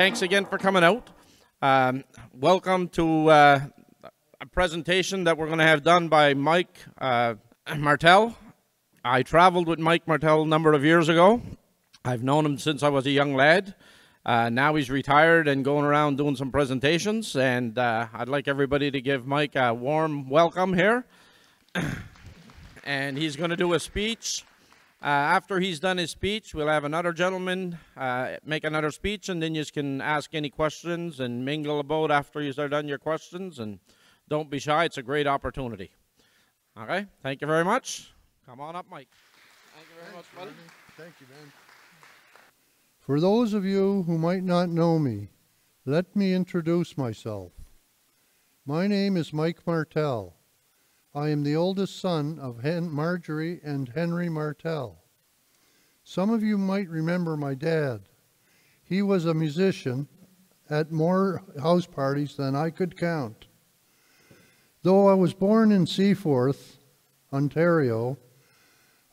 thanks again for coming out. Um, welcome to uh, a presentation that we're going to have done by Mike uh, Martell. I traveled with Mike Martell a number of years ago. I've known him since I was a young lad. Uh, now he's retired and going around doing some presentations, and uh, I'd like everybody to give Mike a warm welcome here. and he's going to do a speech. Uh, after he's done his speech, we'll have another gentleman uh, make another speech, and then you can ask any questions and mingle about after you start done your questions. And don't be shy; it's a great opportunity. Okay, thank you very much. Come on up, Mike. Thank you very much, buddy. Thank you, Ben. For those of you who might not know me, let me introduce myself. My name is Mike Martell. I am the oldest son of Hen Marjorie and Henry Martell. Some of you might remember my dad. He was a musician at more house parties than I could count. Though I was born in Seaforth, Ontario,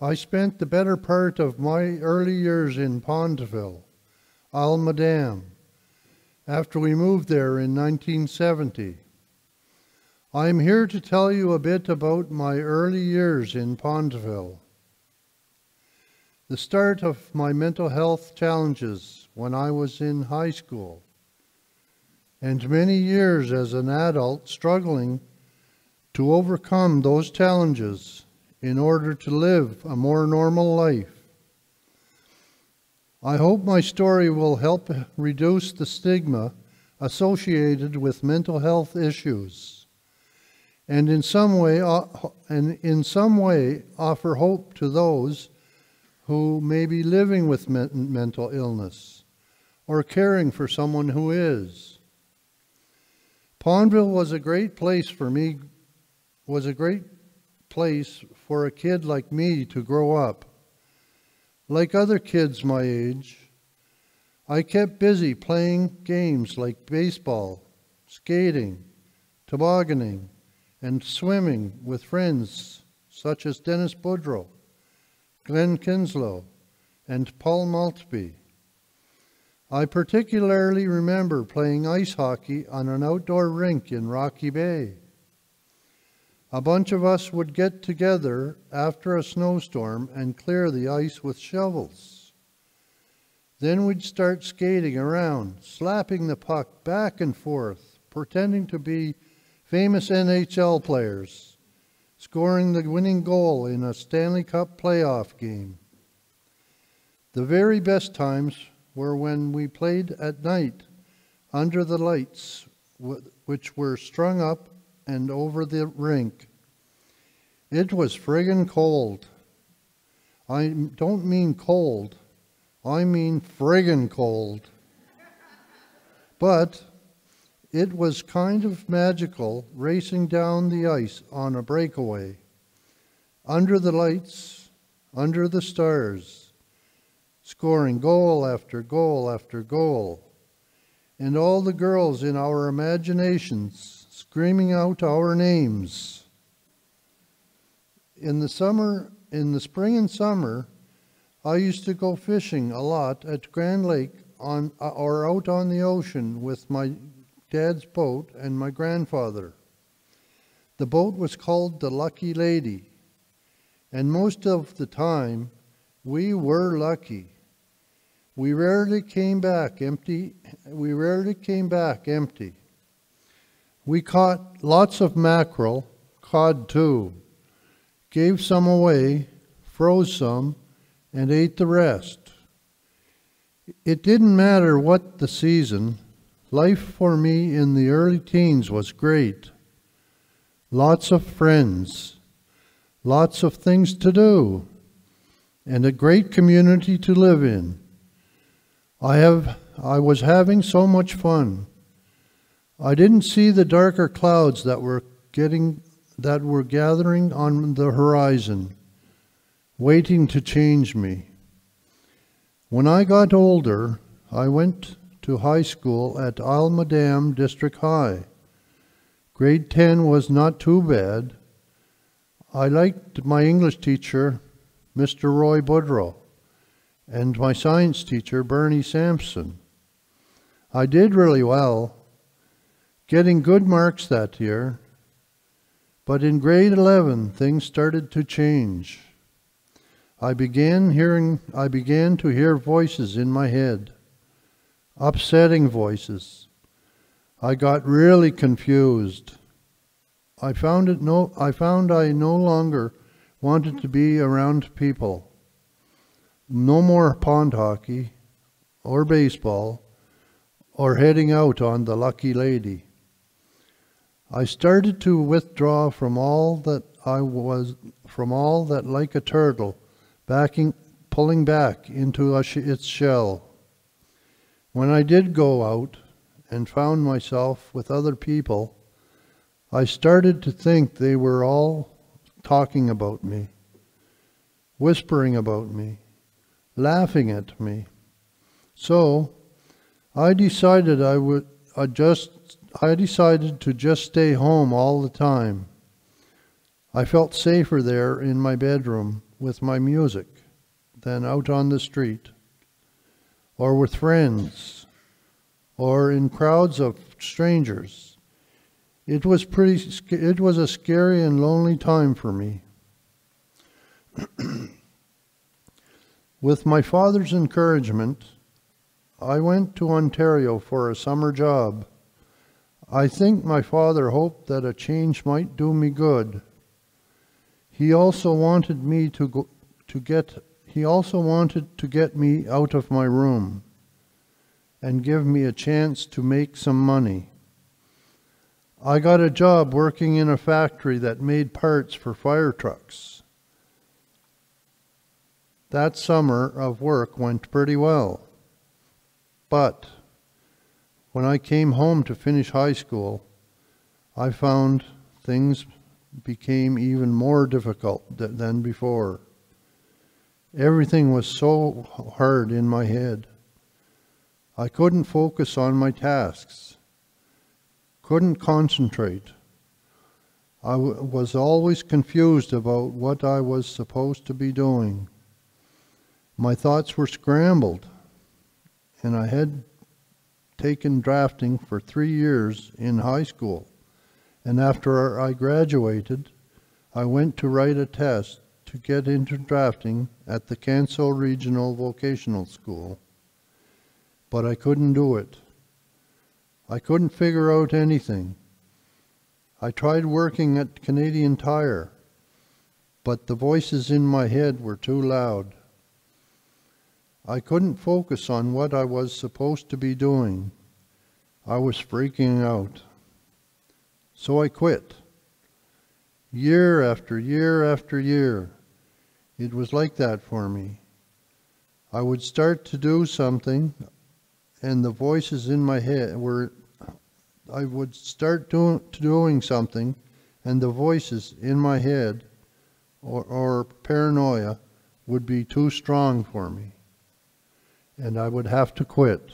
I spent the better part of my early years in Pondville, Isle Madame, after we moved there in 1970. I'm here to tell you a bit about my early years in Pondville. The start of my mental health challenges when I was in high school, and many years as an adult struggling to overcome those challenges in order to live a more normal life. I hope my story will help reduce the stigma associated with mental health issues and in some way and in some way offer hope to those who may be living with mental illness or caring for someone who is. Pondville was a great place for me was a great place for a kid like me to grow up. Like other kids my age, I kept busy playing games like baseball, skating, tobogganing, and swimming with friends such as Dennis Boudreau, Glenn Kinslow, and Paul Maltby. I particularly remember playing ice hockey on an outdoor rink in Rocky Bay. A bunch of us would get together after a snowstorm and clear the ice with shovels. Then we'd start skating around, slapping the puck back and forth, pretending to be famous NHL players, scoring the winning goal in a Stanley Cup playoff game. The very best times were when we played at night under the lights, which were strung up and over the rink. It was friggin' cold. I don't mean cold, I mean friggin' cold. But it was kind of magical racing down the ice on a breakaway, under the lights, under the stars, scoring goal after goal after goal, and all the girls in our imaginations screaming out our names. In the summer, in the spring and summer, I used to go fishing a lot at Grand Lake on, or out on the ocean with my dad's boat and my grandfather. The boat was called the Lucky Lady, and most of the time we were lucky. We rarely came back empty. We rarely came back empty. We caught lots of mackerel, cod too, gave some away, froze some, and ate the rest. It didn't matter what the season, Life for me in the early teens was great. Lots of friends, lots of things to do, and a great community to live in. I have I was having so much fun. I didn't see the darker clouds that were getting that were gathering on the horizon, waiting to change me. When I got older, I went to high school at Isle Madame District High. Grade 10 was not too bad. I liked my English teacher, Mr. Roy Boudreau, and my science teacher, Bernie Sampson. I did really well, getting good marks that year. But in grade 11, things started to change. I began hearing I began to hear voices in my head, upsetting voices. I got really confused. I found it no I found I no longer wanted to be around people. No more pond hockey or baseball or heading out on the lucky lady. I started to withdraw from all that I was from all that like a turtle backing pulling back into its shell. When I did go out and found myself with other people, I started to think they were all talking about me, whispering about me, laughing at me. So I decided I would I just I decided to just stay home all the time. I felt safer there in my bedroom with my music than out on the street or with friends or in crowds of strangers. It was pretty it was a scary and lonely time for me. with my father's encouragement, I went to Ontario for a summer job. I think my father hoped that a change might do me good. He also wanted me to go, to get he also wanted to get me out of my room and give me a chance to make some money. I got a job working in a factory that made parts for fire trucks. That summer of work went pretty well. But when I came home to finish high school, I found things became even more difficult than before. Everything was so hard in my head. I couldn't focus on my tasks, couldn't concentrate. I was always confused about what I was supposed to be doing. My thoughts were scrambled, and I had taken drafting for three years in high school. And after I graduated, I went to write a test to get into drafting at the Canso Regional Vocational School. But I couldn't do it. I couldn't figure out anything. I tried working at Canadian Tire, but the voices in my head were too loud. I couldn't focus on what I was supposed to be doing. I was freaking out. So I quit. Year after year after year, it was like that for me. I would start to do something, and the voices in my head were, I would start do, doing something, and the voices in my head or, or paranoia would be too strong for me and I would have to quit.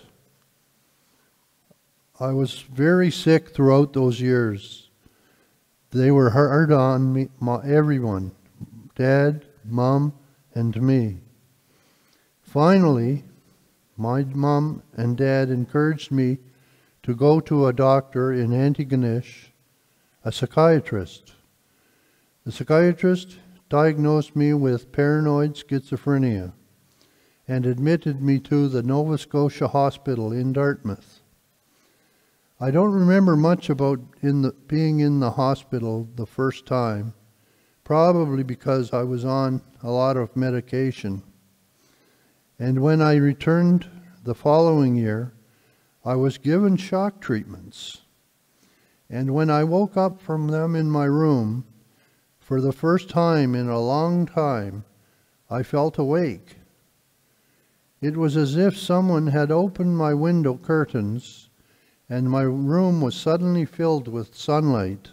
I was very sick throughout those years. They were hard on me, my, everyone, dad, mom, and me. Finally, my mom and dad encouraged me to go to a doctor in Antigonish, a psychiatrist. The psychiatrist diagnosed me with paranoid schizophrenia and admitted me to the Nova Scotia Hospital in Dartmouth. I don't remember much about in the, being in the hospital the first time, probably because I was on a lot of medication. And when I returned the following year, I was given shock treatments. And when I woke up from them in my room, for the first time in a long time, I felt awake. It was as if someone had opened my window curtains and my room was suddenly filled with sunlight.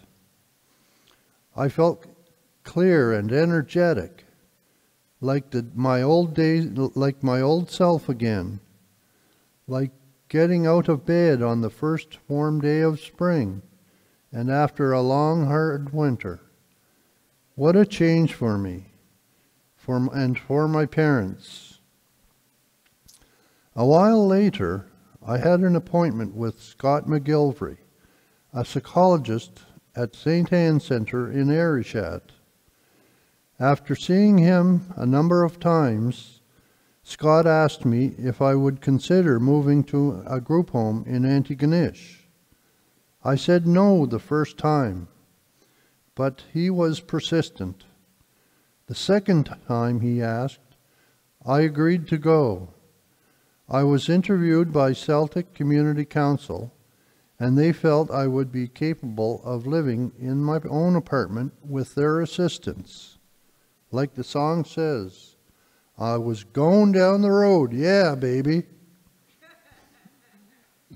I felt clear and energetic, like the, my old days, like my old self again, like getting out of bed on the first warm day of spring and after a long hard winter. What a change for me, for and for my parents. A while later, I had an appointment with Scott McGilvery, a psychologist at St. Anne Center in Arichat. After seeing him a number of times, Scott asked me if I would consider moving to a group home in Antigonish. I said no the first time, but he was persistent. The second time he asked, I agreed to go. I was interviewed by Celtic Community Council, and they felt I would be capable of living in my own apartment with their assistance. Like the song says, I was going down the road, yeah, baby.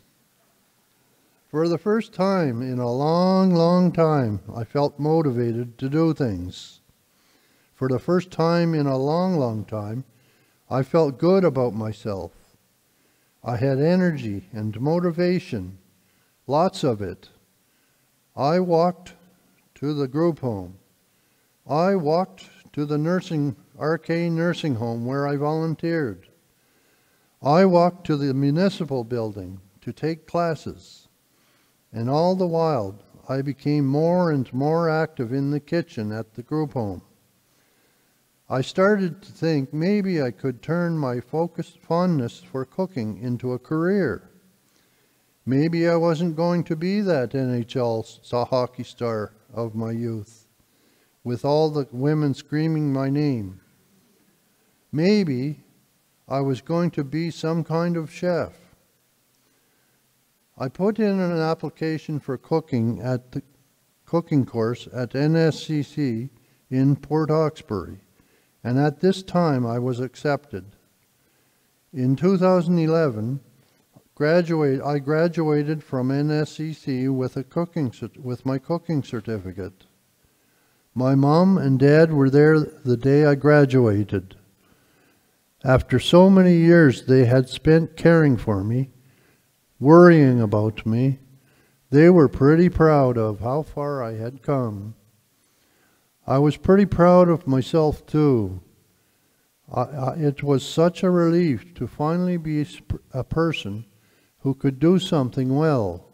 For the first time in a long, long time, I felt motivated to do things. For the first time in a long, long time, I felt good about myself. I had energy and motivation, lots of it. I walked to the group home. I walked to the nursing, RK nursing home where I volunteered. I walked to the municipal building to take classes. And all the while, I became more and more active in the kitchen at the group home. I started to think maybe I could turn my focused fondness for cooking into a career. Maybe I wasn't going to be that NHL hockey star of my youth, with all the women screaming my name. Maybe I was going to be some kind of chef. I put in an application for cooking at the cooking course at NSCC in Port Hawkesbury, and at this time I was accepted. In 2011, graduate, I graduated from NSCC with, a cooking, with my cooking certificate. My mom and dad were there the day I graduated. After so many years they had spent caring for me, worrying about me, they were pretty proud of how far I had come. I was pretty proud of myself too. I, I, it was such a relief to finally be a person who could do something well,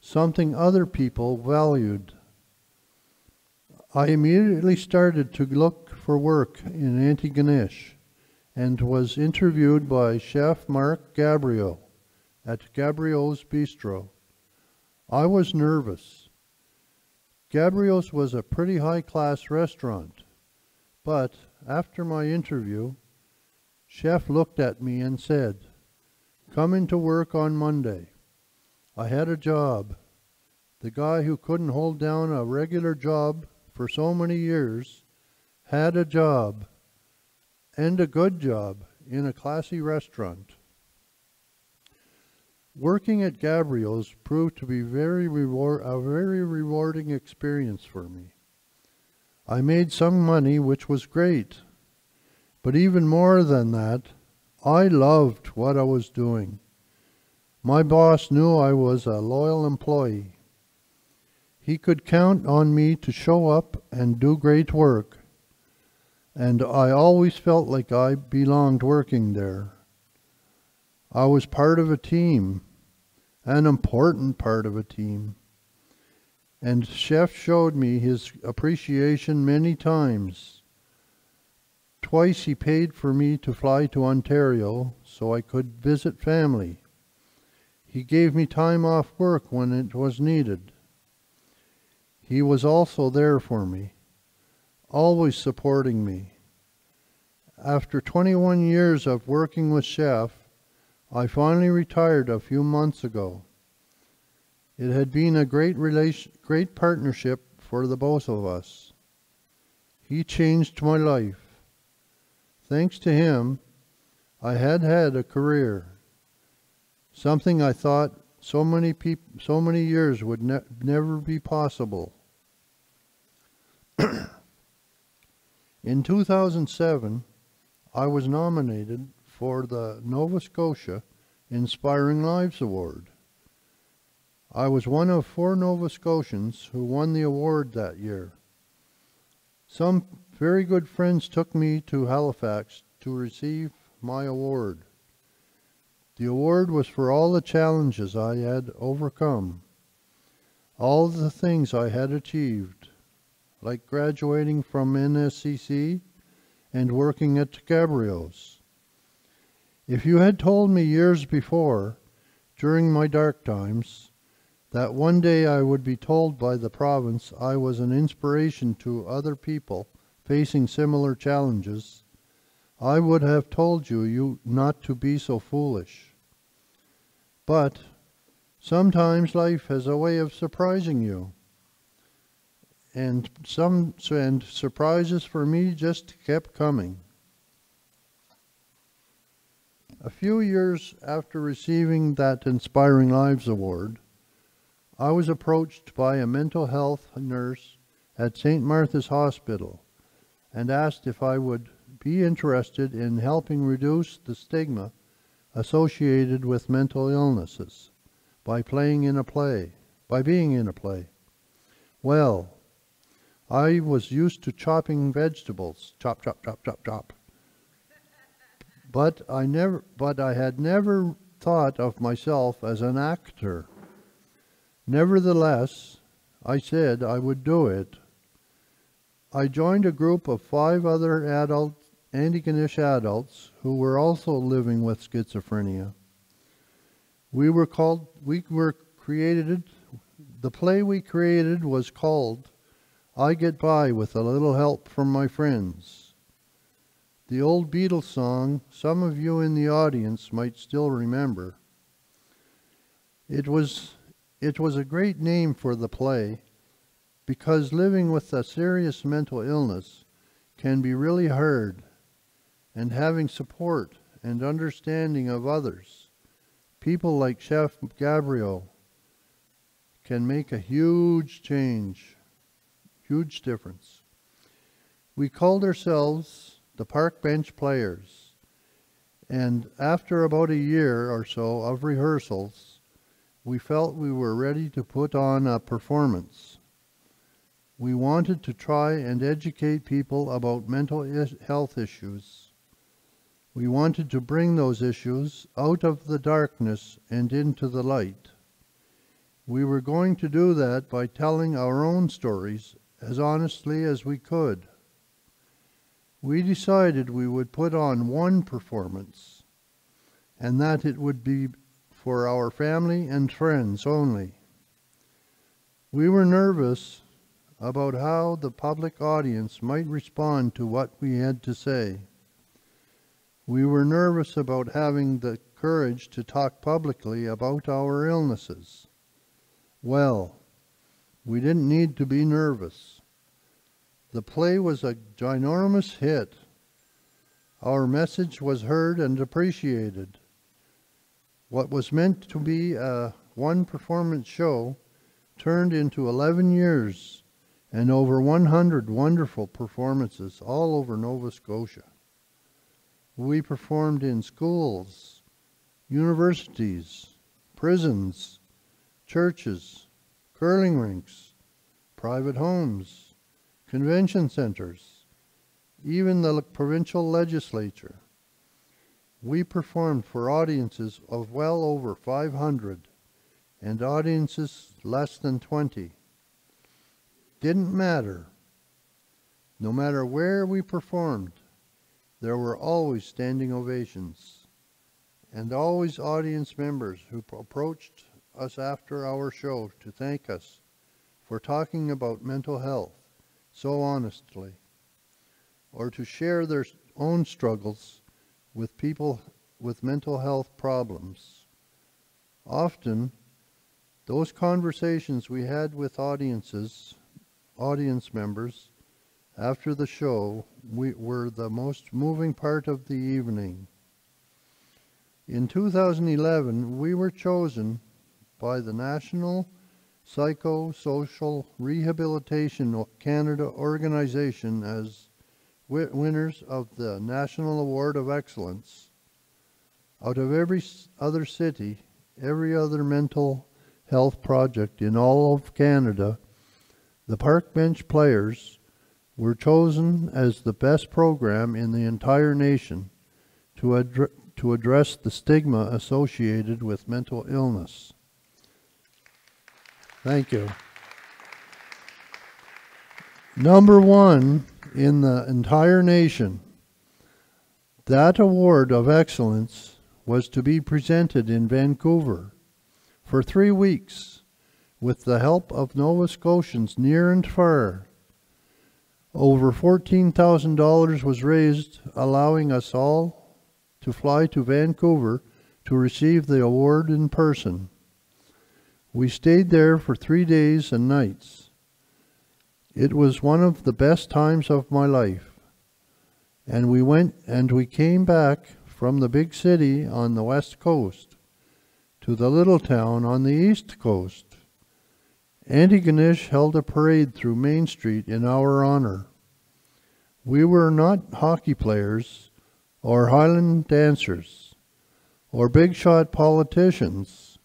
something other people valued. I immediately started to look for work in Antigonish and was interviewed by Chef Mark Gabriel at Gabriel's Bistro. I was nervous. Gabriel's was a pretty high class restaurant, but after my interview, Chef looked at me and said, Come into work on Monday. I had a job. The guy who couldn't hold down a regular job for so many years had a job, and a good job, in a classy restaurant. Working at Gabriel's proved to be very reward, a very rewarding experience for me. I made some money, which was great. But even more than that, I loved what I was doing. My boss knew I was a loyal employee. He could count on me to show up and do great work. And I always felt like I belonged working there. I was part of a team, an important part of a team. And Chef showed me his appreciation many times. Twice he paid for me to fly to Ontario so I could visit family. He gave me time off work when it was needed. He was also there for me, always supporting me. After 21 years of working with Chef, I finally retired a few months ago. It had been a great relation, great partnership for the both of us. He changed my life. Thanks to him, I had had a career, something I thought so many peop- so many years would ne- never be possible. In 2007, I was nominated for the Nova Scotia Inspiring Lives Award. I was one of four Nova Scotians who won the award that year. Some very good friends took me to Halifax to receive my award. The award was for all the challenges I had overcome, all the things I had achieved, like graduating from NSCC and working at Gabriel's. If you had told me years before, during my dark times, that one day I would be told by the province I was an inspiration to other people facing similar challenges, I would have told you, you not to be so foolish. But sometimes life has a way of surprising you. And some and surprises for me just kept coming. A few years after receiving that Inspiring Lives Award, I was approached by a mental health nurse at St. Martha's Hospital and asked if I would be interested in helping reduce the stigma associated with mental illnesses by playing in a play, by being in a play. Well, I was used to chopping vegetables, chop, chop, chop, chop, chop. But I never, but I had never thought of myself as an actor. Nevertheless, I said I would do it. I joined a group of five other adult Antigonish adults who were also living with schizophrenia. We were called, we were created, the play we created was called I Get By with a Little Help from My Friends. The old Beatles song, some of you in the audience might still remember. It was, it was a great name for the play because living with a serious mental illness can be really hard and having support and understanding of others, people like Chef Gabriel, can make a huge change, huge difference. We called ourselves the Park Bench Players, and after about a year or so of rehearsals, we felt we were ready to put on a performance. We wanted to try and educate people about mental health issues we wanted to bring those issues out of the darkness and into the light. We were going to do that by telling our own stories as honestly as we could. We decided we would put on one performance and that it would be for our family and friends only. We were nervous about how the public audience might respond to what we had to say. We were nervous about having the courage to talk publicly about our illnesses. Well, we didn't need to be nervous. The play was a ginormous hit. Our message was heard and appreciated. What was meant to be a one performance show turned into 11 years and over 100 wonderful performances all over Nova Scotia. We performed in schools, universities, prisons, churches, curling rinks, private homes, convention centers, even the provincial legislature. We performed for audiences of well over 500 and audiences less than 20. Didn't matter. No matter where we performed, there were always standing ovations and always audience members who approached us after our show to thank us for talking about mental health so honestly or to share their own struggles with people with mental health problems. Often, those conversations we had with audiences, audience members, after the show we were the most moving part of the evening. In 2011, we were chosen by the National Psychosocial Rehabilitation Canada organization as winners of the National Award of Excellence. Out of every other city, every other mental health project in all of Canada, the park bench players were chosen as the best program in the entire nation to, to address the stigma associated with mental illness. Thank you. Number one in the entire nation, that award of excellence was to be presented in Vancouver for three weeks with the help of Nova Scotians near and far. Over $14,000 was raised, allowing us all to fly to Vancouver to receive the award in person. We stayed there for three days and nights. It was one of the best times of my life. And we went and we came back from the big city on the west coast to the little town on the east coast. Antigonish held a parade through Main Street in our honor. We were not hockey players or Highland dancers or big shot politicians.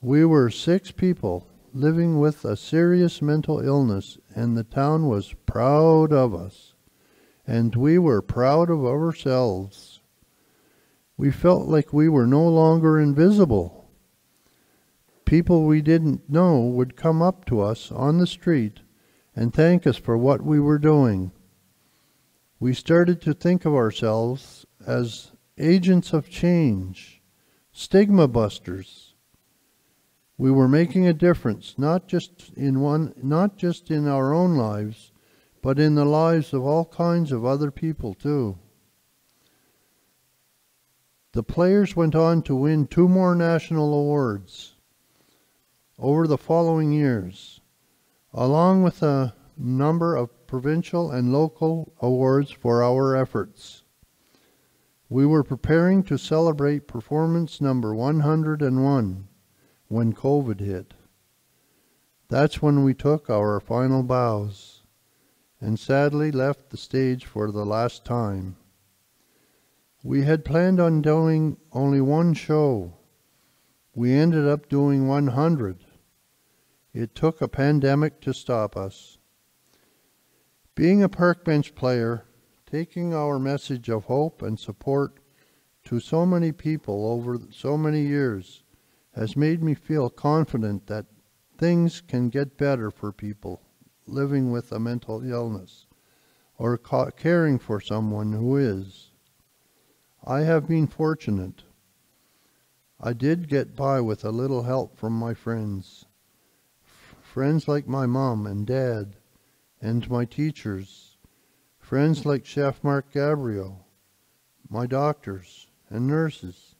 We were six people living with a serious mental illness, and the town was proud of us. And we were proud of ourselves. We felt like we were no longer invisible. People we didn't know would come up to us on the street and thank us for what we were doing. We started to think of ourselves as agents of change, stigma busters. We were making a difference not just in one not just in our own lives, but in the lives of all kinds of other people too. The players went on to win two more national awards over the following years, along with a number of provincial and local awards for our efforts. We were preparing to celebrate performance number 101 when COVID hit. That's when we took our final bows and sadly left the stage for the last time. We had planned on doing only one show. We ended up doing 100. It took a pandemic to stop us. Being a park bench player, taking our message of hope and support to so many people over so many years has made me feel confident that things can get better for people living with a mental illness or ca- caring for someone who is. I have been fortunate. I did get by with a little help from my friends. Friends like my mom and dad and my teachers. Friends like Chef Mark Gabriel, my doctors and nurses,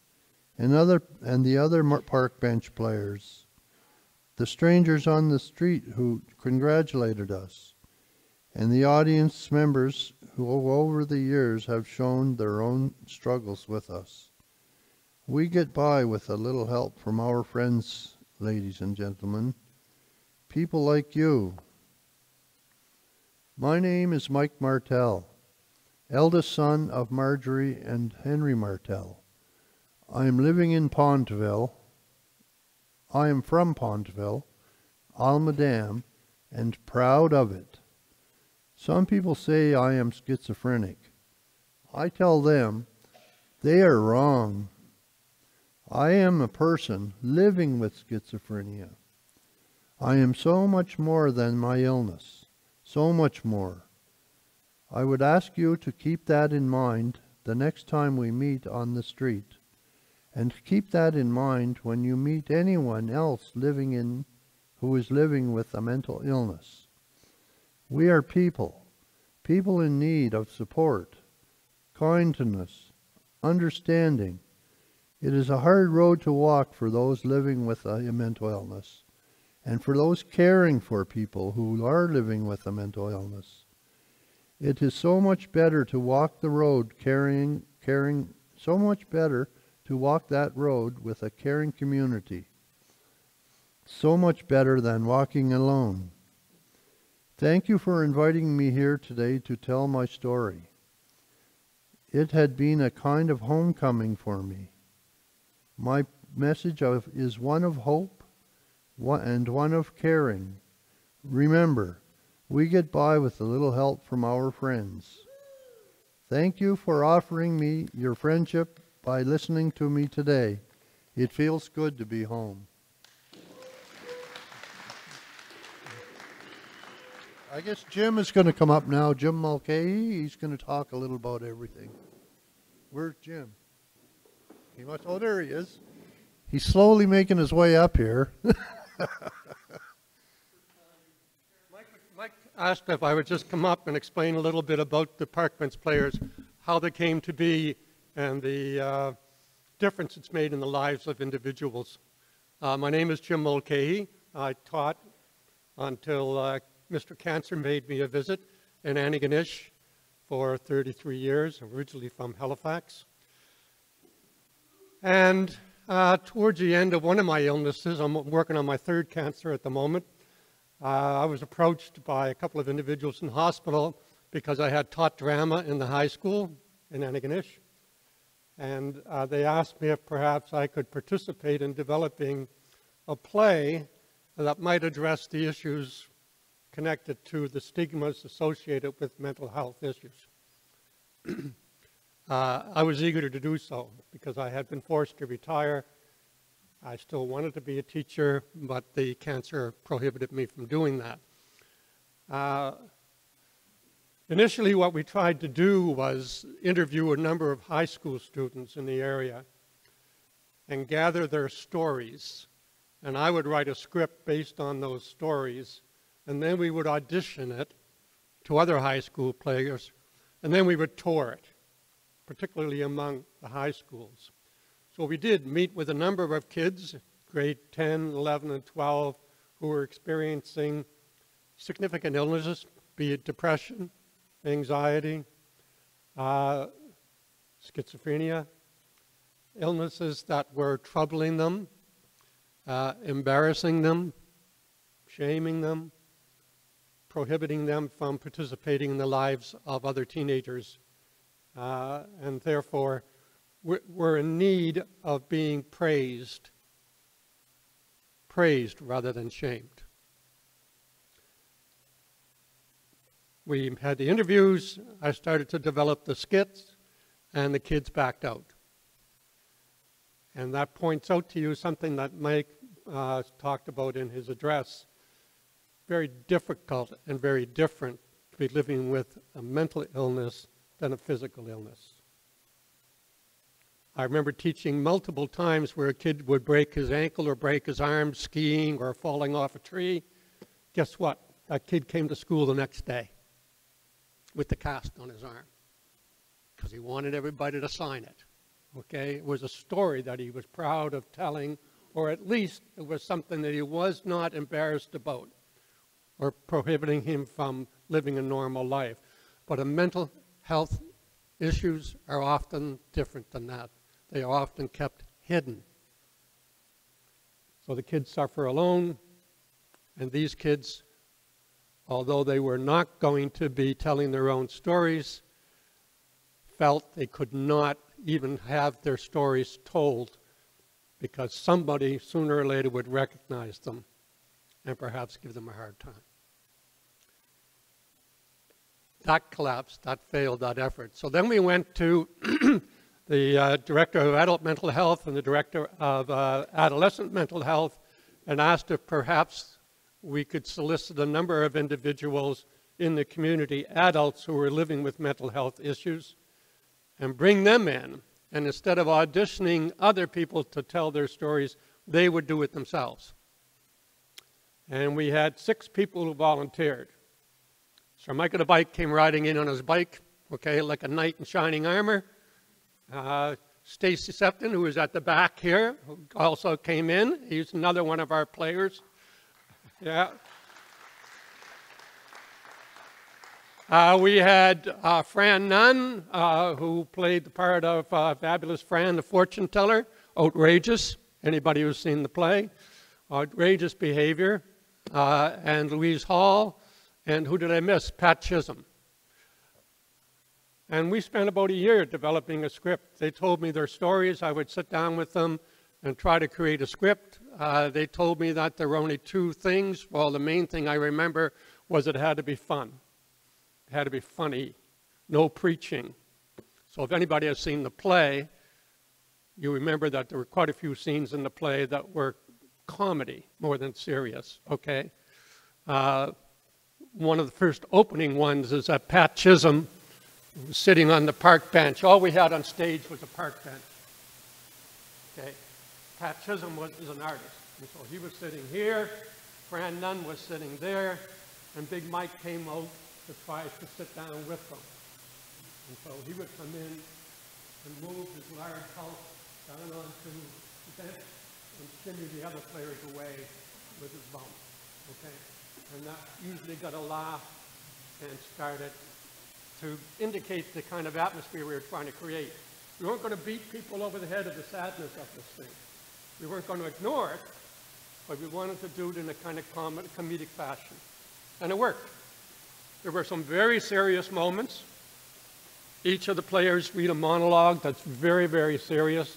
and other and the other park bench players the strangers on the street who congratulated us, and the audience members who over the years have shown their own struggles with us. We get by with a little help from our friends, ladies and gentlemen, people like you. My name is Mike Martell, eldest son of Marjorie and Henry Martell. I am living in Pondville, I am from Pondville, Almadam, and proud of it. Some people say I am schizophrenic. I tell them they are wrong. I am a person living with schizophrenia. I am so much more than my illness, so much more. I would ask you to keep that in mind the next time we meet on the street. And keep that in mind when you meet anyone else living in who is living with a mental illness. We are people, people in need of support, kindness, understanding. It is a hard road to walk for those living with a mental illness and for those caring for people who are living with a mental illness. It is so much better to walk the road carrying, caring, so much better to walk that road with a caring community. So much better than walking alone. Thank you for inviting me here today to tell my story. It had been a kind of homecoming for me. My message of, is one of hope and one of caring. Remember, we get by with a little help from our friends. Thank you for offering me your friendship by listening to me today. It feels good to be home. I guess Jim is going to come up now. Jim Mulcahy. He's going to talk a little about everything. Where's Jim? He must. Oh, there he is. He's slowly making his way up here. Mike, asked if I would just come up and explain a little bit about the Park Bench players, how they came to be, and the uh, difference it's made in the lives of individuals. Uh, my name is Jim Mulcahy. I taught until uh, Mr. Cancer made me a visit in Antigonish for 33 years, originally from Halifax. And uh, towards the end of one of my illnesses, I'm working on my third cancer at the moment, uh, I was approached by a couple of individuals in hospital because I had taught drama in the high school in Antigonish. And uh, they asked me if perhaps I could participate in developing a play that might address the issues connected to the stigmas associated with mental health issues. uh, I was eager to do so because I had been forced to retire. I still wanted to be a teacher, but the cancer prohibited me from doing that. Uh, initially, what we tried to do was interview a number of high school students in the area and gather their stories. And I would write a script based on those stories and then we would audition it to other high school players, and then we would tour it, particularly among the high schools. So we did meet with a number of kids, grade 10, 11, and 12, who were experiencing significant illnesses, be it depression, anxiety, uh, schizophrenia, illnesses that were troubling them, uh, embarrassing them, shaming them, prohibiting them from participating in the lives of other teenagers. Uh, and therefore, we're, we're in need of being praised, praised rather than shamed. We had the interviews, I started to develop the skits, and the kids backed out. And that points out to you something that Mike uh, talked about in his address very difficult and very different to be living with a mental illness than a physical illness. I remember teaching multiple times where a kid would break his ankle or break his arm skiing or falling off a tree. Guess what? That kid came to school the next day with the cast on his arm because he wanted everybody to sign it. Okay? It was a story that he was proud of telling, or at least it was something that he was not embarrassed about or prohibiting him from living a normal life. But a mental health issues are often different than that. They are often kept hidden. So the kids suffer alone, and these kids, although they were not going to be telling their own stories, felt they could not even have their stories told because somebody sooner or later would recognize them and perhaps give them a hard time that collapsed, that failed, that effort. So then we went to the uh, director of adult mental health and the director of uh, adolescent mental health and asked if perhaps we could solicit a number of individuals in the community, adults who were living with mental health issues, and bring them in. And instead of auditioning other people to tell their stories, they would do it themselves. And we had six people who volunteered. Sir Michael the Bike came riding in on his bike, okay, like a knight in shining armor. Uh, Stacy Septon, who is at the back here, also came in. He's another one of our players. Yeah. Uh, we had uh, Fran Nunn, uh, who played the part of uh, Fabulous Fran, the fortune teller. Outrageous. Anybody who's seen the play? Outrageous behavior. Uh, and Louise Hall, and who did I miss? Pat Chisholm. And we spent about a year developing a script. They told me their stories. I would sit down with them and try to create a script. Uh, they told me that there were only two things. Well, the main thing I remember was it had to be fun. It had to be funny. No preaching. So if anybody has seen the play, you remember that there were quite a few scenes in the play that were comedy more than serious, okay? Uh, one of the first opening ones is that Pat Chisholm was sitting on the park bench. All we had on stage was a park bench. Okay? Pat Chisholm was, is an artist. And so he was sitting here, Fran Nunn was sitting there, and Big Mike came out to try to sit down with them. And so he would come in and move his large house down onto the bench and shimmy the other players away with his bum. Okay? And that usually got a laugh and started to indicate the kind of atmosphere we were trying to create. We weren't going to beat people over the head of the sadness of this thing. We weren't going to ignore it, but we wanted to do it in a kind of com comedic fashion. And it worked. There were some very serious moments. Each of the players read a monologue that's very, very serious.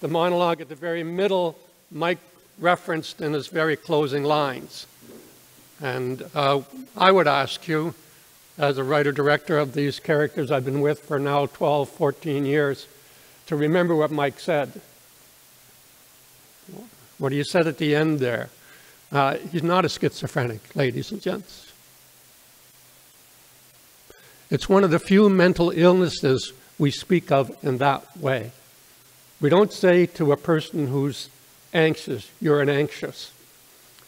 The monologue at the very middle, Mike referenced in his very closing lines. And uh, I would ask you, as a writer-director of these characters I've been with for now 12, 14 years, to remember what Mike said. What he said at the end there. Uh, he's not a schizophrenic, ladies and gents. It's one of the few mental illnesses we speak of in that way. We don't say to a person who's anxious, you're an anxious.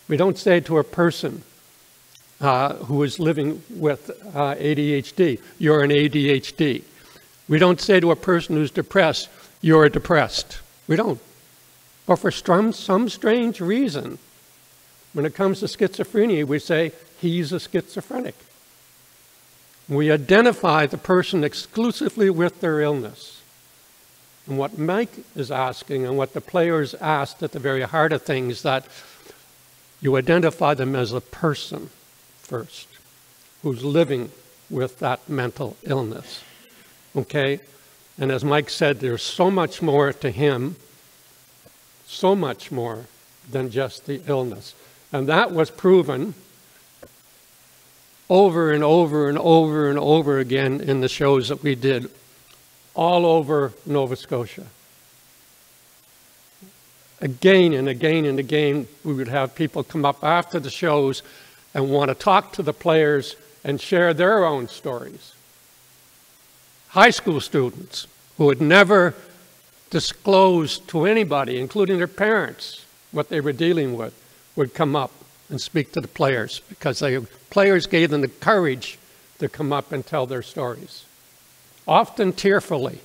We don't say to a person uh, who is living with uh, ADHD, you're an ADHD. We don't say to a person who's depressed, you're depressed. We don't. But for some, some strange reason, when it comes to schizophrenia, we say he's a schizophrenic. We identify the person exclusively with their illness. And what Mike is asking and what the players asked at the very heart of things that you identify them as a person first who's living with that mental illness. Okay? And as Mike said, there's so much more to him, so much more than just the illness. And that was proven over and over and over and over again in the shows that we did all over Nova Scotia. Again and again and again, we would have people come up after the shows and want to talk to the players and share their own stories. High school students who had never disclosed to anybody, including their parents, what they were dealing with, would come up and speak to the players because the players gave them the courage to come up and tell their stories. Often tearfully,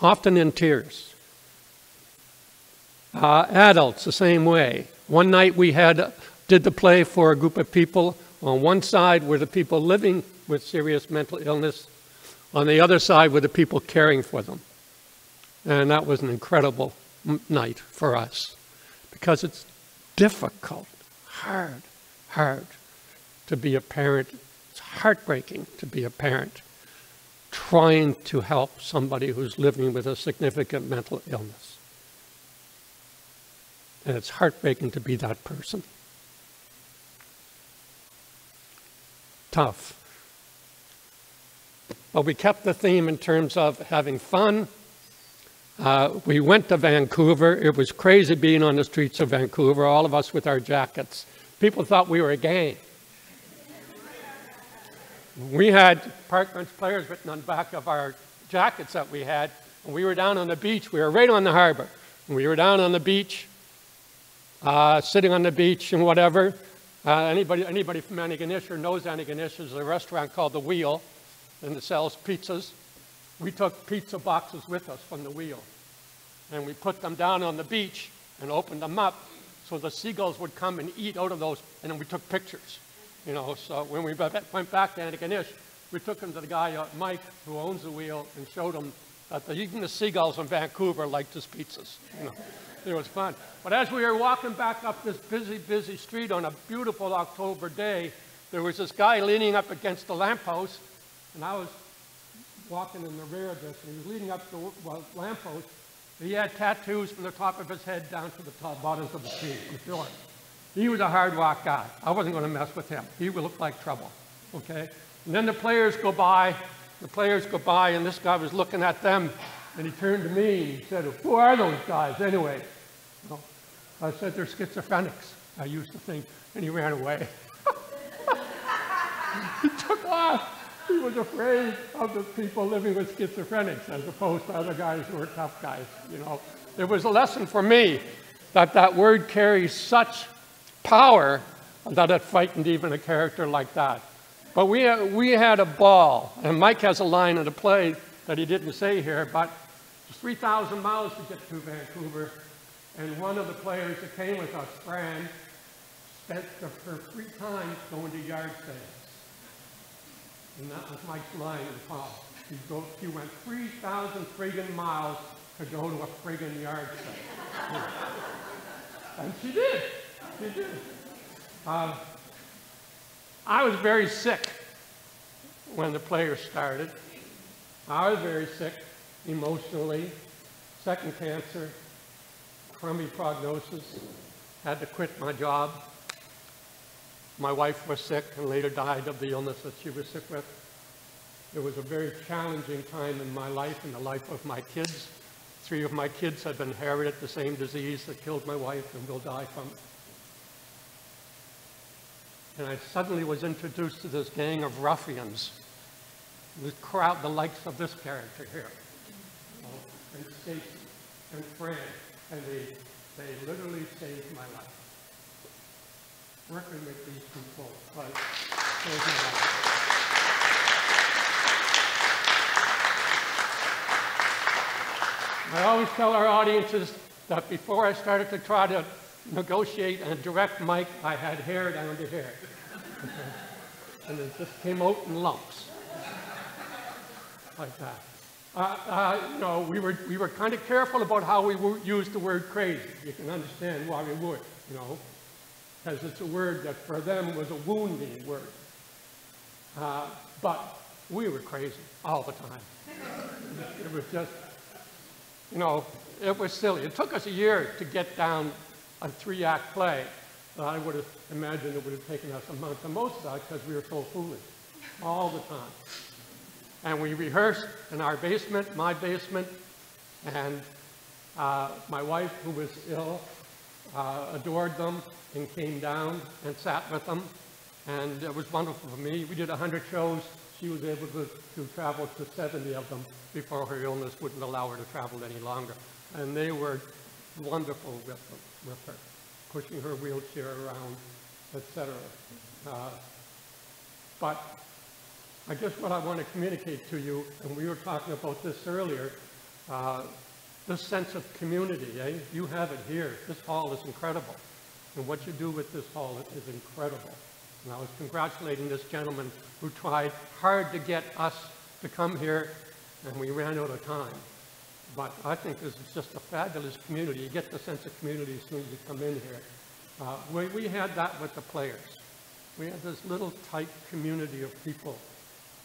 often in tears. Uh, adults, the same way. One night we had did the play for a group of people. On one side were the people living with serious mental illness. On the other side were the people caring for them. And that was an incredible night for us because it's difficult hard, hard to be a parent. It's heartbreaking to be a parent trying to help somebody who's living with a significant mental illness. And it's heartbreaking to be that person. Tough. But we kept the theme in terms of having fun, uh, we went to Vancouver. It was crazy being on the streets of Vancouver, all of us with our jackets. People thought we were a gang. We had park bench players written on the back of our jackets that we had. And we were down on the beach. We were right on the harbor. And we were down on the beach, uh, sitting on the beach and whatever. Uh, anybody, anybody from Antigonish or knows Antigonish, there's a restaurant called The Wheel, and it sells pizzas. We took pizza boxes with us from The Wheel and we put them down on the beach and opened them up so the seagulls would come and eat out of those, and then we took pictures. You know, so when we went back to Antigonish, we took them to the guy, uh, Mike, who owns the wheel, and showed him that the, even the seagulls in Vancouver liked his pizzas. You know, it was fun. But as we were walking back up this busy, busy street on a beautiful October day, there was this guy leaning up against the lamppost, and I was walking in the rear of this, and he was leaning up the well, lamppost, he had tattoos from the top of his head down to the top bottoms of his feet. Sure. He was a hard rock guy. I wasn't going to mess with him. He would look like trouble. Okay? And then the players go by. The players go by, and this guy was looking at them, And he turned to me and he said, who are those guys anyway? Well, I said, they're schizophrenics, I used to think, and he ran away. he took off. He was afraid of the people living with schizophrenics as opposed to other guys who were tough guys, you know. It was a lesson for me that that word carries such power that it frightened even a character like that. But we, uh, we had a ball, and Mike has a line in the play that he didn't say here, but 3,000 miles to get to Vancouver, and one of the players that came with us, Fran, spent the, her free time going to yard sales. And that was Mike's line in the poem. He, go, he went 3,000 friggin' miles to go to a friggin' yard sale. and she did. She did. Uh, I was very sick when the players started. I was very sick emotionally, second cancer, crummy prognosis, had to quit my job. My wife was sick and later died of the illness that she was sick with. It was a very challenging time in my life and the life of my kids. Three of my kids had inherited the same disease that killed my wife and will die from it. And I suddenly was introduced to this gang of ruffians, the crowd, the likes of this character here, and Stacy and Fran, and they, they literally saved my life. Working with these people was saved my life. I always tell our audiences that before I started to try to negotiate and direct Mike, I had hair down to here. and it just came out in lumps. Like that. Uh, uh, you know, we were, we were kind of careful about how we used the word crazy. You can understand why we would, you know, because it's a word that for them was a wounding word. Uh, but we were crazy all the time. It was just, you know, it was silly. It took us a year to get down a three-act play. Uh, I would have imagined it would have taken us a month. And most of that because we were so foolish all the time. And we rehearsed in our basement, my basement, and uh, my wife, who was ill, uh, adored them and came down and sat with them. And it was wonderful for me. We did 100 shows. She was able to, to travel to 70 of them before her illness wouldn't allow her to travel any longer. And they were wonderful with, them, with her, pushing her wheelchair around, etc. Uh, but I guess what I want to communicate to you, and we were talking about this earlier, uh, this sense of community, eh? You have it here. This hall is incredible. And what you do with this hall is incredible. And I was congratulating this gentleman who tried hard to get us to come here, and we ran out of time. But I think this is just a fabulous community. You get the sense of community as soon as you come in here. Uh, we, we had that with the players. We had this little tight community of people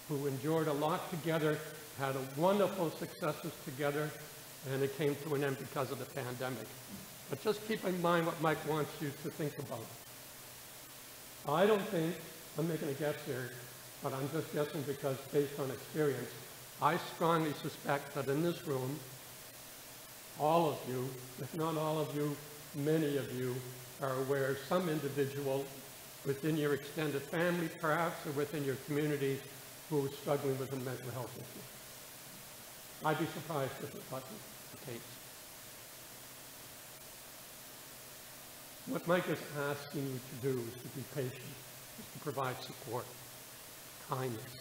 who enjoyed a lot together, had a wonderful successes together, and it came to an end because of the pandemic. But just keep in mind what Mike wants you to think about. I don't think, I'm making a guess here, but I'm just guessing because based on experience, I strongly suspect that in this room, all of you, if not all of you, many of you are aware some individual within your extended family perhaps or within your community who is struggling with a mental health issue. I'd be surprised if it wasn't the case. What Mike is asking you to do is to be patient, is to provide support, kindness,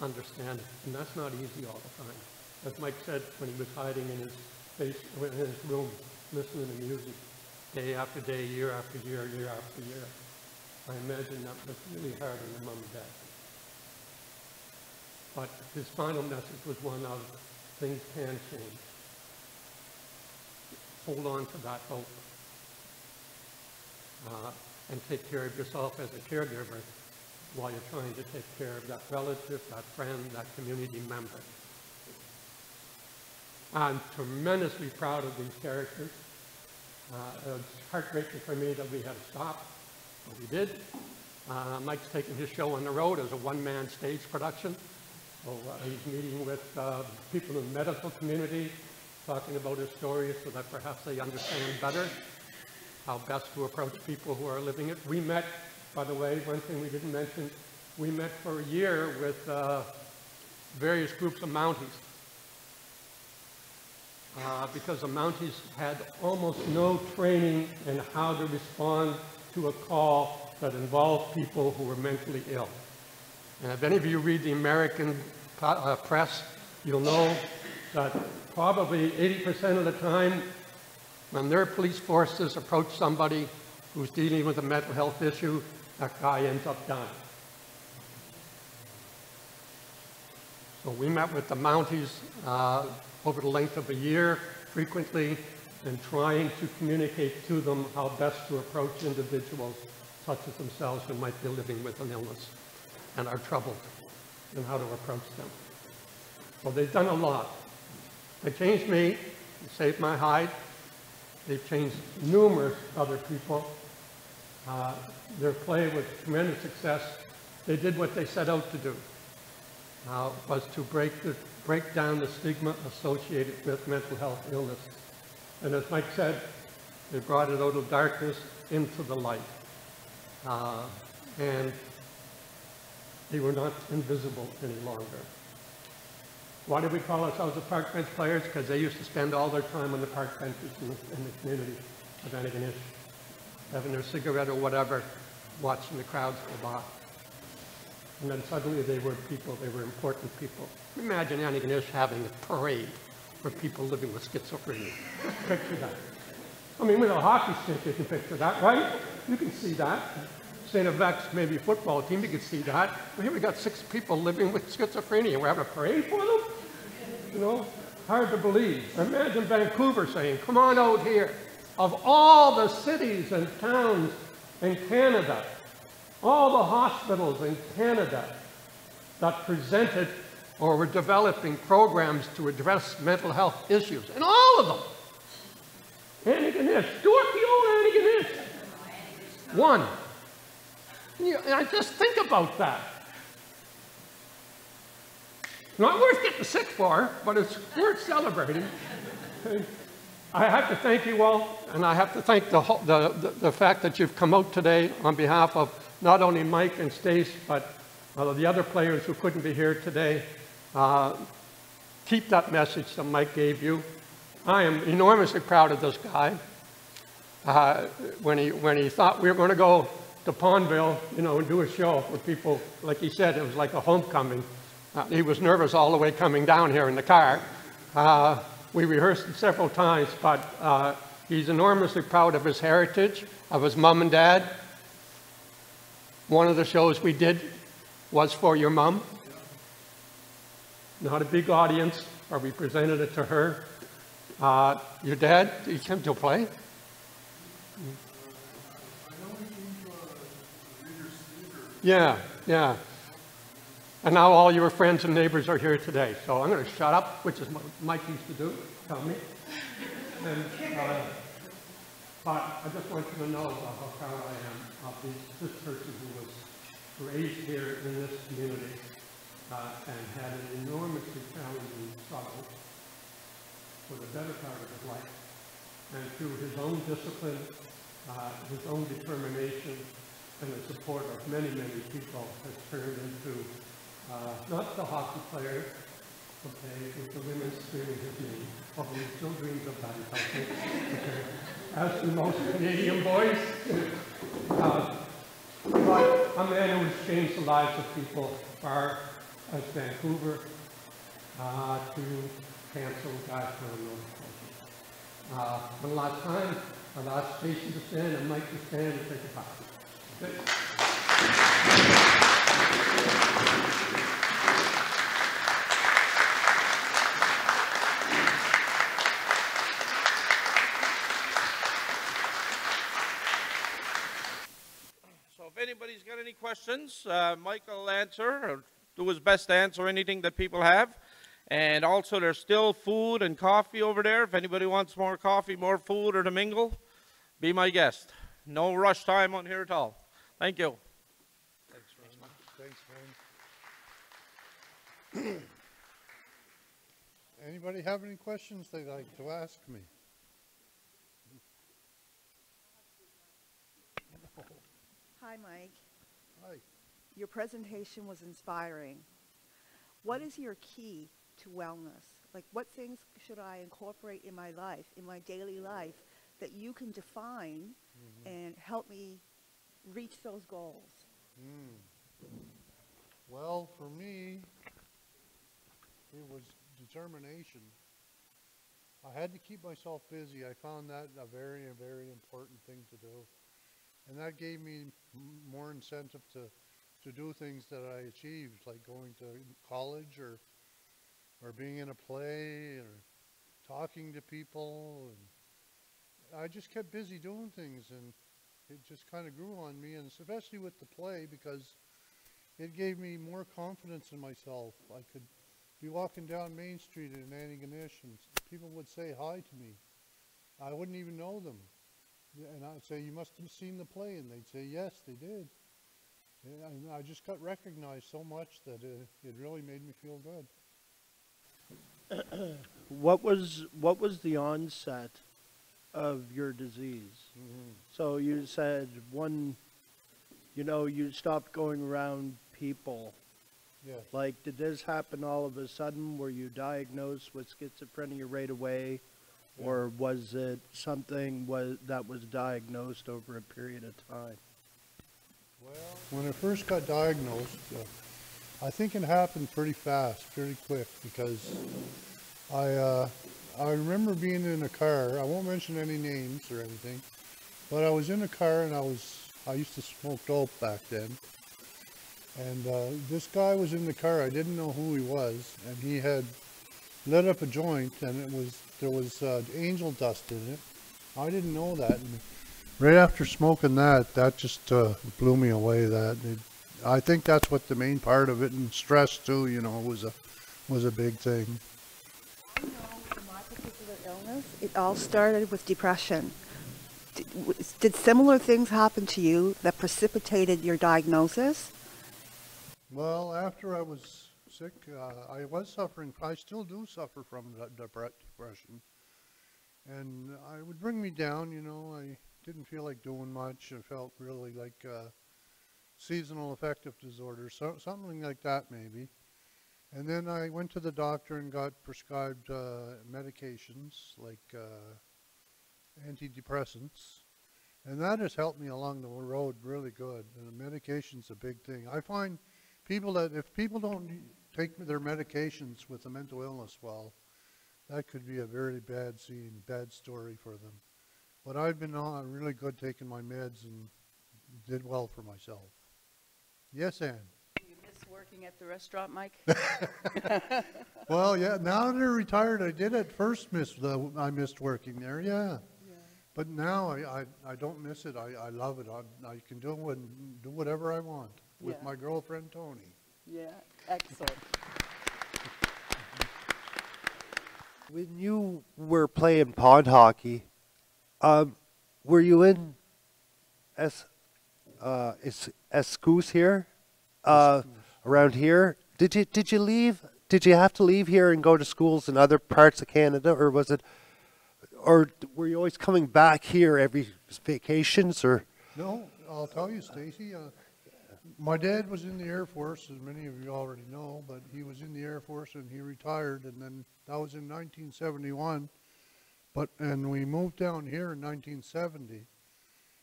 understanding, and that's not easy all the time. As Mike said when he was hiding in his face, in his room, listening to music, day after day, year after year, year after year. I imagine that was really hard on your mom and dad. But his final message was one of things can change. Hold on to that hope. Uh, and take care of yourself as a caregiver while you're trying to take care of that relative, that friend, that community member. I'm tremendously proud of these characters. Uh, it's heartbreaking for me that we had to stop, but we did. Uh, Mike's taking his show on the road as a one-man stage production. So uh, he's meeting with uh, people in the medical community, talking about his story so that perhaps they understand better how best to approach people who are living it. We met, by the way, one thing we didn't mention, we met for a year with uh, various groups of Mounties. Uh, because the Mounties had almost no training in how to respond to a call that involved people who were mentally ill. And if any of you read the American uh, press, you'll know that probably 80% of the time, when their police forces approach somebody who's dealing with a mental health issue, that guy ends up dying. So we met with the Mounties uh, over the length of a year frequently and trying to communicate to them how best to approach individuals such as themselves who might be living with an illness and are troubled and how to approach them. Well, they've done a lot. They changed me, they saved my hide. They've changed numerous other people. Uh, their play was tremendous success. They did what they set out to do uh, was to break, the, break down the stigma associated with mental health illness. And as Mike said, they brought it out of darkness into the light. Uh, and they were not invisible any longer. Why did we call ourselves the park bench players? Because they used to spend all their time on the park benches in the, in the community of Antigonish, having their cigarette or whatever, watching the crowds go by. And then suddenly they were people, they were important people. Imagine Antigonish having a parade for people living with schizophrenia. Picture that. I mean, with a hockey stick, you can picture that, right? You can see that. St. Yvette's maybe football team, you can see that. Here we got six people living with schizophrenia. We're having a parade for them? You know, hard to believe. Imagine Vancouver saying, come on out here. Of all the cities and towns in Canada, all the hospitals in Canada that presented or were developing programs to address mental health issues, and all of them, Antigonish, Dorothy old Antigonish, one. You, I just think about that. Not worth getting sick for, but it's worth celebrating. I have to thank you all, and I have to thank the, the, the, the fact that you've come out today on behalf of not only Mike and Stace, but uh, the other players who couldn't be here today. Uh, keep that message that Mike gave you. I am enormously proud of this guy. Uh, when, he, when he thought we were going to go to Pondville, you know, and do a show for people, like he said, it was like a homecoming. Uh, he was nervous all the way coming down here in the car. Uh, we rehearsed it several times, but uh, he's enormously proud of his heritage, of his mom and dad. One of the shows we did was for your mom. Not a big audience, but we presented it to her. Uh, your dad, he came to play? Yeah, yeah. And now all your friends and neighbors are here today. So I'm going to shut up, which is what Mike used to do, tell me. And, uh, but I just want you to know how proud I am of these, this person who was raised here in this community uh, and had an enormously challenging struggle for the better part of his life. And through his own discipline, uh, his own determination, and the support of many, many people has turned into uh, not the hockey player, okay, with the women screaming his name, although he still dreams of that, okay, as do most Canadian boys. Uh, but a man who has changed the lives of people far as Vancouver uh, to cancel Gosford, North Dakota. Uh, lot of time, a lot of Stacy to stand and Mike to stand and take a copy. Okay. So if anybody's got any questions, uh, Mike will answer or do his best to answer anything that people have. And also, there's still food and coffee over there. If anybody wants more coffee, more food, or to mingle, be my guest. No rush time on here at all. Thank you. Thanks, Frank. Anybody have any questions they'd like to ask me? Hi, Mike. Hi. Your presentation was inspiring. What is your key to wellness? Like, what things should I incorporate in my life, in my daily life, that you can define mm-hmm. and help me reach those goals? Hmm. Well, for me, it was determination. I had to keep myself busy. I found that a very, very important thing to do. And that gave me more incentive to, to do things that I achieved, like going to college or, or being in a play or talking to people. And I just kept busy doing things and it just kind of grew on me, and especially with the play because it gave me more confidence in myself. I could be walking down Main Street in Antigonish and people would say hi to me. I wouldn't even know them. And I'd say, you must have seen the play. And they'd say, yes, they did. And I just got recognized so much that it, it really made me feel good. What was what was the onset of your disease? So you said one, you know, you stopped going around people. Yes. Like, did this happen all of a sudden? Were you diagnosed with schizophrenia right away, or was it something was that was diagnosed over a period of time? Well, when I first got diagnosed, uh, I think it happened pretty fast, pretty quick, because I uh, I remember being in a car. I won't mention any names or anything, but I was in a car and I was I used to smoke dope back then, and uh, this guy was in the car. I didn't know who he was, and he had lit up a joint, and it was there was uh, angel dust in it. I didn't know that. And Right after smoking that, that just uh, blew me away. That it, I think that's what the main part of it, and stress too. You know, was a was a big thing. I know for my illness, it all started with depression. Did, did similar things happen to you that precipitated your diagnosis? Well, after I was sick, uh, I was suffering. I still do suffer from de- depression, and it would bring me down. You know, I didn't feel like doing much. I felt really like seasonal affective disorder, so something like that maybe. And then I went to the doctor and got prescribed uh, medications like uh, antidepressants. And that has helped me along the road really good. And the medication's a big thing. I find people that, if people don't take their medications with a mental illness well, that could be a very bad scene, bad story for them. But I've been really good taking my meds and did well for myself. Yes, Ann? You miss working at the restaurant, Mike? Well, yeah, now they're retired, I did at first miss the, I missed working there, yeah. But now I, I, I don't miss it, I, I love it, I, I can do and do whatever I want with Yeah. my girlfriend Tony. Yeah, excellent. When you were playing pond hockey, um, were you in Es, uh, Es, D'Escousse here, uh, around here? Did you did you leave? Did you have to leave here and go to schools in other parts of Canada, or was it, or were you always coming back here every vacations, or? No, I'll tell you, Stacy. Uh, my dad was in the Air Force, as many of you already know, but he was in the Air Force and he retired, and then that was in 1971. But and we moved down here in 1970,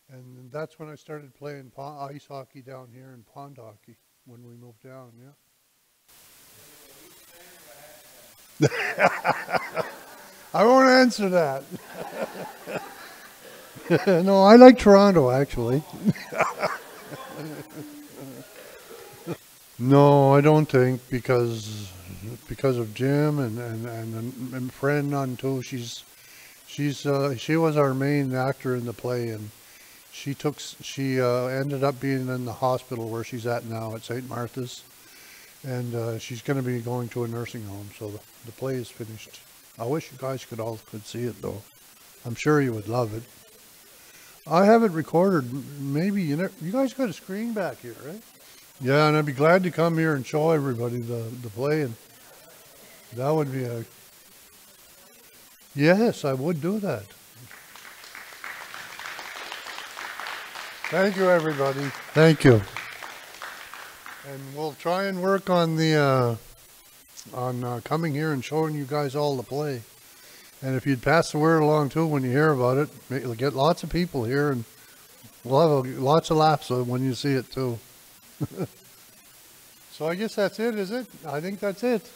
and that's when I started playing ice hockey down here in pond hockey when we moved down. Yeah. I won't answer that. no, I like Toronto actually. no, I don't think because because of Jim and and and, and Fran too. She's she's uh, she was our main actor in the play and she took she uh, ended up being in the hospital where she's at now at St. Martha's and uh, she's going to be going to a nursing home. So the, the play is finished. I wish you guys could all could see it though. I'm sure you would love it. I have it recorded. Maybe you know, you guys got a screen back here, right? Yeah, and I'd be glad to come here and show everybody the, the play and that would be a, yes, I would do that. Thank you, everybody. Thank you. And we'll try and work on the uh, on uh, coming here and showing you guys all the play. And if you'd pass the word along too when you hear about it, it'll get lots of people here, and we'll have a, lots of laughs when you see it too. so I guess that's it, is it? I think that's it.